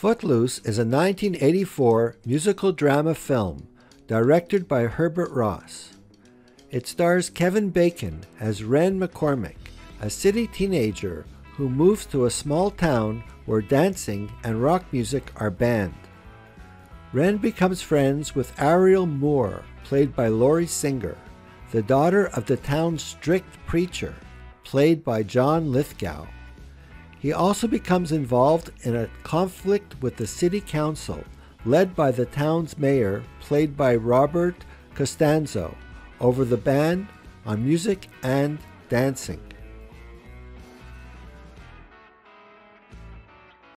Footloose is a 1984 musical drama film directed by Herbert Ross. It stars Kevin Bacon as Ren McCormack, a city teenager who moves to a small town where dancing and rock music are banned. Ren becomes friends with Ariel Moore, played by Lori Singer, the daughter of the town's strict preacher, played by John Lithgow. He also becomes involved in a conflict with the city council, led by the town's mayor, played by Robert Costanzo, over the ban on music and dancing.